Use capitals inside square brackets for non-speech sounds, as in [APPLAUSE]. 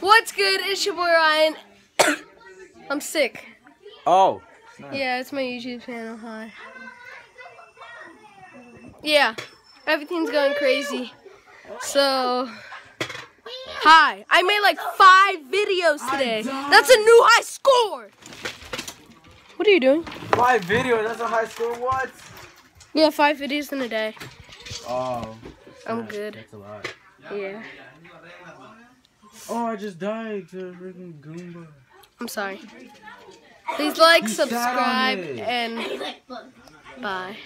What's good? It's your boy Ryan. [COUGHS] I'm sick. Oh. Yeah, it's my YouTube channel. Hi. Yeah, everything's going crazy. So, hi. I made like five videos today. That's a new high score. What are you doing? Five videos? that's a high score. What? Yeah, five videos in a day. Oh. I'm good. That's a lot. Yeah. Oh, I just died to a freaking Goomba. I'm sorry. Please like, subscribe, and bye.